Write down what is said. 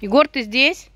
Егор, ты здесь?